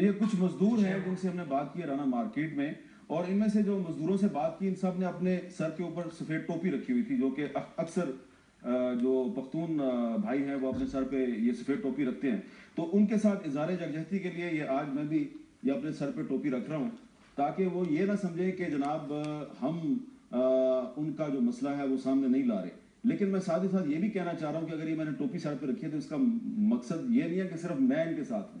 یہ کچھ مزدور ہیں جن سے ہم نے بات کی رانا مارکیٹ میں اور ان میں سے جو مزدوروں سے بات کی ان سب نے اپنے سر کے اوپر سفید ٹوپی رکھی ہوئی تھی جو کہ اک- اکثر جو پختون بھائی ہیں وہ اپنے سر پہ یہ سفید ٹوپی رکھتے ہیں۔ تو ان کے ساتھ اظہار یکجہتی کے لیے یہ آج میں بھی یہ اپنے سر پہ ٹوپی رکھ رہا ہوں تاکہ وہ یہ نہ سمجھیں کہ جناب ہم ان کا جو مسئلہ ہے وہ سامنے نہیں لا رہے۔ لیکن میں ساتھ ہی ساتھ یہ بھی کہنا چاہ رہا ہوں کہ اگر یہ میں نے ٹوپی سر پہ رکھی ہے تو اس کا مقصد یہ نہیں ہے کہ صرف میں ان کے ساتھ ہوں۔